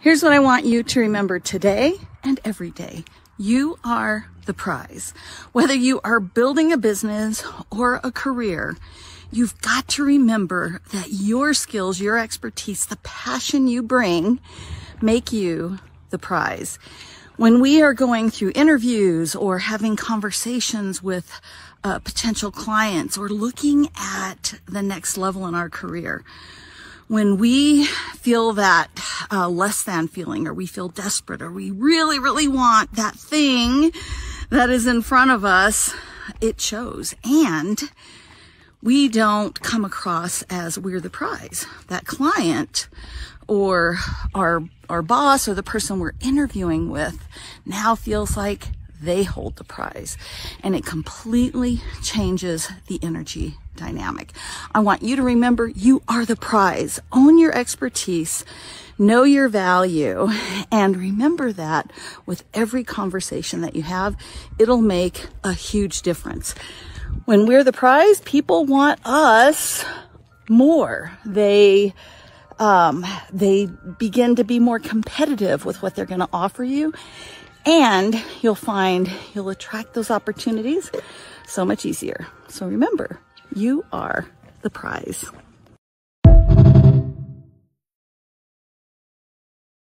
Here's what I want you to remember today and every day. You are the prize. Whether you are building a business or a career, you've got to remember that your skills, your expertise, the passion you bring make you the prize. When we are going through interviews or having conversations with uh, potential clients or looking at the next level in our career, when we feel that uh, less than feeling or we feel desperate or we really, really want that thing that is in front of us, it shows. And we don't come across as we're the prize. That client or our, our boss or the person we're interviewing with now feels like they hold the prize and it completely changes the energy dynamic. I want you to remember you are the prize. Own your expertise, know your value, and remember that with every conversation that you have, it'll make a huge difference. When we're the prize, people want us more. They um, they begin to be more competitive with what they're going to offer you. And you'll find you'll attract those opportunities so much easier. So remember, you are the prize.